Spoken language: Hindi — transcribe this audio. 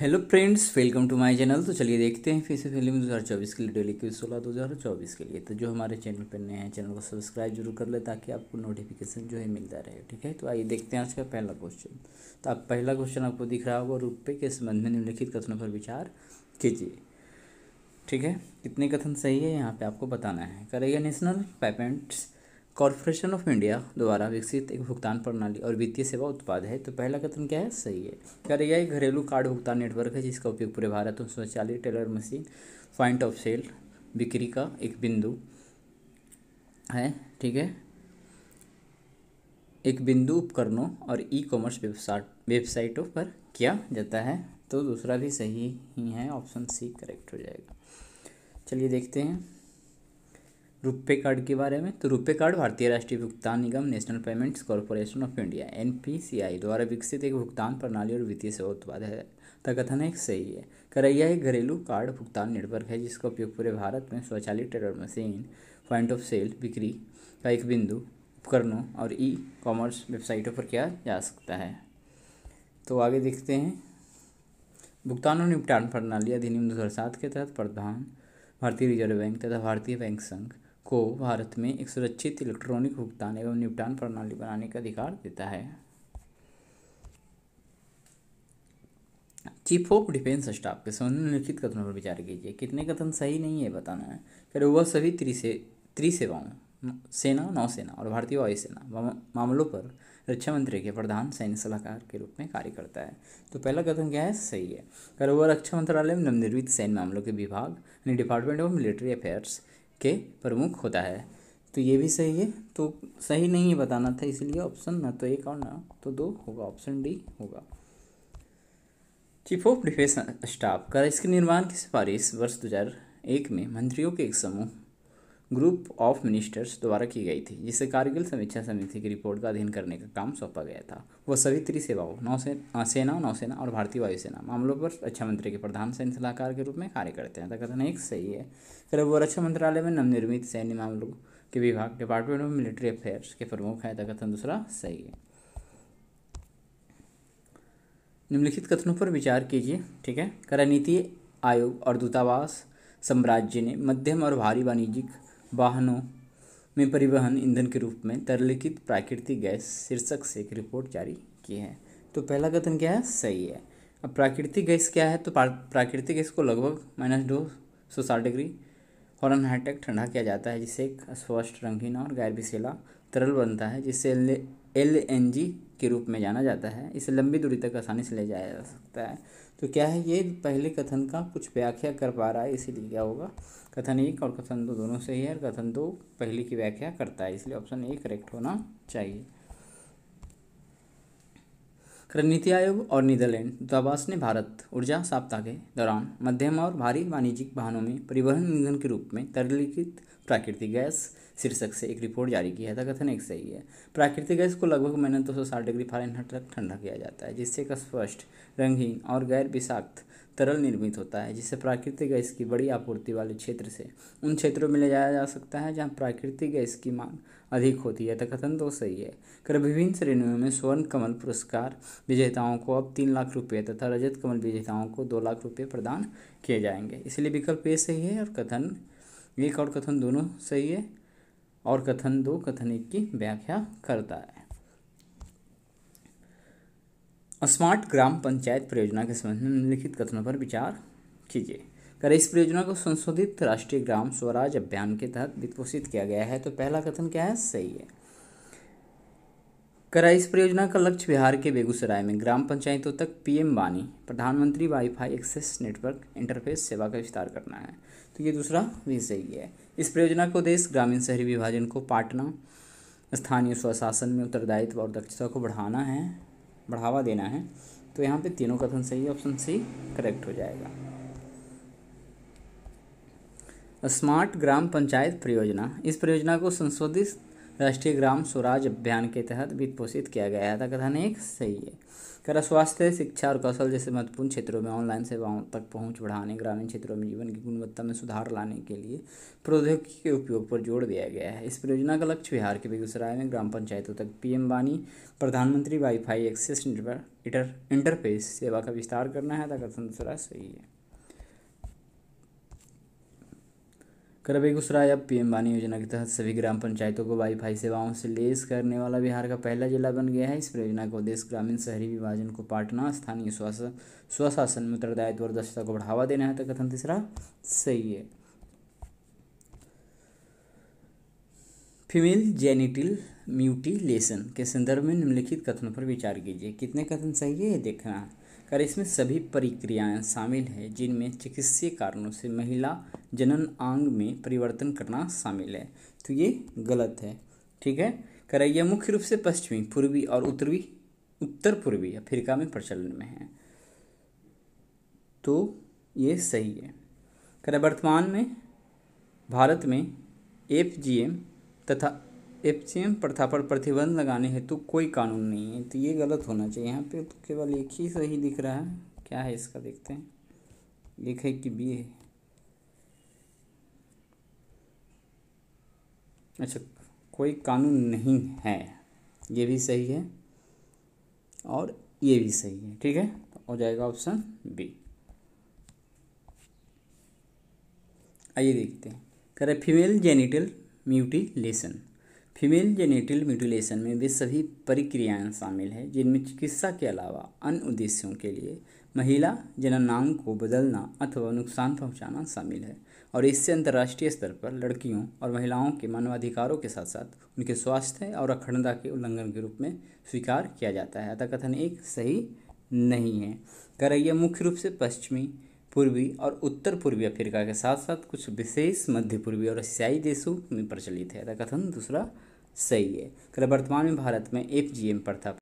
Hello friends welcome to my channel तो चलिए देखते हैं फिर से फ़िल्म दो हज़ार चौबीस के लिए डेली क्विज सोलह दो हज़ार चौबीस के लिए। तो जो हमारे चैनल पर नए हैं, चैनल को सब्सक्राइब ज़रूर कर ले ताकि आपको नोटिफिकेशन जो है मिलता रहे, ठीक है? तो आइए देखते हैं आज का पहला क्वेश्चन तो आप पहला क्वेश्चन आपको दिख रहा होगा रुपये के संबंध में निम्नलिखित कथनों पर विचार कीजिए। ठीक है? कितने कथन सही है, यहाँ पर आपको बताना है। करेगा National Payments Corporation of India द्वारा विकसित एक भुगतान प्रणाली और वित्तीय सेवा उत्पाद है तो पहला कथन क्या है? सही है। करेगा एक घरेलू कार्ड भुगतान नेटवर्क है, जिसका उपयोग पूरे भारत में स्वचालित teller machine, point of sale, बिक्री का एक बिंदु है, ठीक है? एक बिंदु उपकरणों और ई कॉमर्स वेबसाइटों पर किया जाता है तो दूसरा भी सही ही है, ऑप्शन सी करेक्ट हो जाएगा। चलिए देखते हैं। रुपे कार्ड के बारे में तो रुपे कार्ड भारतीय राष्ट्रीय भुगतान निगम, National Payments Corporation of India, NPCI, द्वारा विकसित एक भुगतान प्रणाली और वित्तीय सेवा उत्पाद है कथन एक सही है। करैया एक घरेलू कार्ड भुगतान नेटवर्क है, जिसका उपयोग पूरे भारत में स्वचालित teller machine, point of sale, बिक्री का एक बिंदु, उपकरणों और ई कॉमर्स वेबसाइटों पर किया जा सकता है। तो आगे देखते हैं। भुगतान और निपटान प्रणाली अधिनियम दो हज़ार सात के तहत प्रधान भारतीय रिज़र्व बैंक तथा भारतीय बैंक संघ को भारत में एक सुरक्षित इलेक्ट्रॉनिक भुगतान एवं निपटान प्रणाली बनाने का अधिकार देता है। चीफ ऑफ़ डिफेंस स्टाफ के संबंध में लिखित कथनों पर विचार कीजिए। कितने कथन सही नहीं है बताना है। फिर वह सभी त्रिसे त्रिसेवाओं सेना, नौसेना और भारतीय वायुसेना मामलों पर रक्षा मंत्री के प्रधान सैन्य सलाहकार के रूप में कार्य करता है। तो पहला कथन क्या है? सही है। कर वह रक्षा मंत्रालय में नवनिर्मित सैन्य मामलों के विभाग, यानी डिपार्टमेंट ऑफ़ मिलिट्री अफेयर्स के प्रमुख होता है। तो ये भी सही है। तो सही नहीं बताना था, इसलिए ऑप्शन ना तो एक और ना तो दो होगा ऑप्शन डी होगा। चीफ ऑफ़ डिफेंस स्टाफ का इसके निर्माण की सिफारिश वर्ष 2001 में मंत्रियों के एक समूह ग्रुप ऑफ़ मिनिस्टर्स द्वारा की गई थी, जिसे कारगिल समीक्षा समिति की रिपोर्ट का अध्ययन करने का काम सौंपा गया था। वह सभी त्रिसेवाओं नौसेना सेना, नौसेना और भारतीय वायुसेना मामलों पर रक्षा मंत्री के प्रधान सैन्य सलाहकार के रूप में कार्य करते हैं। कथन एक सही है। फिर वो रक्षा मंत्रालय में नवनिर्मित सैन्य मामलों के विभाग, डिपार्टमेंट ऑफ़ मिलिट्री अफेयर्स के प्रमुख है। कथन दूसरा सही है। निम्नलिखित कथनों पर विचार कीजिए, ठीक है? करा नीति आयोग और दूतावास साम्राज्य ने मध्यम और भारी वाणिज्यिक वाहनों में परिवहन ईंधन के रूप में तरलिखित प्राकृतिक गैस शीर्षक से एक रिपोर्ट जारी की है। तो पहला कथन क्या है? सही है। अब प्राकृतिक गैस क्या है? तो प्राकृतिक गैस को लगभग माइनस दो सौ साठ डिग्री हॉर्न हाईटेक ठंडा किया जाता है, जिससे एक स्पष्ट रंगीन और गैर विशेला तरल बनता है, जिससे एल एन जी के रूप में जाना जाता है। इसे लंबी दूरी तक आसानी से ले जाया जा सकता है। तो क्या है, ये पहले कथन का कुछ व्याख्या कर पा रहा है, इसीलिए क्या होगा? कथन एक और कथन दो, दोनों सही है और कथन दो पहले की व्याख्या करता है, इसलिए ऑप्शन ए करेक्ट होना चाहिए। नीति आयोग और नीदरलैंड दूतावास ने भारत ऊर्जा सप्ताह के दौरान मध्यम और भारी वाणिज्यिक वाहनों में परिवहन ईंधन के रूप में तरलीकृत प्राकृतिक गैस शीर्षक से एक रिपोर्ट जारी की है था कथन एक सही है प्राकृतिक गैस को लगभग मैंने दो सौ साठ डिग्री फारेनहाइट तक ठंडा किया जाता है, जिससे एक स्पष्ट रंगीन और गैर विषाक्त तरल निर्मित होता है, जिससे प्राकृतिक गैस की बड़ी आपूर्ति वाले क्षेत्र से उन क्षेत्रों में ले जाया जा सकता है, जहाँ प्राकृतिक गैस की मांग अधिक होती है कथन तो सही है। कर विभिन्न श्रेणियों में स्वर्ण कमल पुरस्कार विजेताओं को अब तीन लाख रुपये तथा रजत कमल विजेताओं को दो लाख रुपये प्रदान किए जाएँगे। इसलिए विकल्प ए सही है और कथन एक और कथन दोनों सही है और कथन दो, कथन एक की व्याख्या करता है। स्मार्ट ग्राम पंचायत परियोजना के संबंध में निम्नलिखित कथनों पर विचार कीजिए। अगर इस परियोजना को संशोधित राष्ट्रीय ग्राम स्वराज अभियान के तहत वित्तपोषित किया गया है तो पहला कथन क्या है? सही है। करा इस परियोजना का लक्ष्य बिहार के बेगूसराय में ग्राम पंचायतों तक पीएम बानी प्रधानमंत्री वाईफाई एक्सेस नेटवर्क इंटरफेस सेवा का विस्तार करना है। तो ये दूसरा सही है इस परियोजना का उद्देश्य ग्रामीण शहरी विभाजन को पाटना, स्थानीय स्वशासन में उत्तरदायित्व और दक्षता को बढ़ाना है, बढ़ावा देना है। तो यहाँ पे तीनों कथन सही ऑप्शन सी करेक्ट हो जाएगा। स्मार्ट ग्राम पंचायत परियोजना, इस परियोजना को संशोधित राष्ट्रीय ग्राम स्वराज अभियान के तहत वित्त पोषित किया गया है। था कथन एक सही है। करा स्वास्थ्य, शिक्षा और कौशल जैसे महत्वपूर्ण क्षेत्रों में ऑनलाइन सेवाओं तक पहुँच बढ़ाने, ग्रामीण क्षेत्रों में जीवन की गुणवत्ता में सुधार लाने के लिए प्रौद्योगिकी के उपयोग पर ज़ोर दिया गया है। इस परियोजना का लक्ष्य बिहार के बेगूसराय में ग्राम पंचायतों तक पीएम वानी प्रधानमंत्री वाईफाई एक्सेस इंटरफेस सेवा का विस्तार करना है। था कथन दूसरा सही है। कर बेगूसराय अब पीएम वानी योजना के तहत सभी ग्राम पंचायतों को वाईफाई सेवाओं से लेस करने वाला बिहार का पहला जिला बन गया है। इस परियोजना का उद्देश्य ग्रामीण शहरी विभाजन को पाटना, स्थानीय स्वशासन में उत्तरदायित्व और दक्षता को बढ़ावा देना है। तो कथन तीसरा, सही है। फीमेल जेनिटल म्यूटिलेशन के संदर्भ में निम्नलिखित कथनों पर विचार कीजिए। कितने कथन सही है? ये देखना। है कर इसमें सभी प्रक्रियाएँ शामिल हैं जिनमें चिकित्सीय कारणों से महिला जनन आंग में परिवर्तन करना शामिल है। तो ये गलत है, ठीक है? कर यह मुख्य रूप से पश्चिमी, पूर्वी और उत्तरी, उत्तर पूर्वी अफ्रीका में प्रचलन में है। तो ये सही है। कर, वर्तमान में, भारत में एफजीएम तथा एफसीएम प्रथा पर प्रतिबंध लगाने हेतु तो कोई कानून नहीं है। तो ये गलत होना चाहिए। यहाँ पे तो केवल एक ही सही दिख रहा है। क्या है इसका? देखते हैं। एक है कि बी है। अच्छा कोई कानून नहीं है। ये भी सही है और ये भी सही है। ठीक है? तो हो जाएगा ऑप्शन बी। आइए देखते हैं। करें female genital mutilation. Female genital mutilation में वे सभी प्रक्रियाएँ शामिल हैं, जिनमें चिकित्सा के अलावा अन्य उद्देश्यों के लिए महिला जननांग को बदलना अथवा नुकसान पहुंचाना शामिल है और इससे अंतर्राष्ट्रीय स्तर पर लड़कियों और महिलाओं के मानवाधिकारों के साथ साथ उनके स्वास्थ्य और अखंडता के उल्लंघन के रूप में स्वीकार किया जाता है। अतः कथन एक सही नहीं है। करैया मुख्य रूप से पश्चिमी पूर्वी और उत्तर पूर्वी अफ्रीका के साथ साथ कुछ विशेष मध्य पूर्वी और एशियाई देशों में प्रचलित है। कथन दूसरा सही है। कल वर्तमान में भारत में एफ़ जी एम प्रथा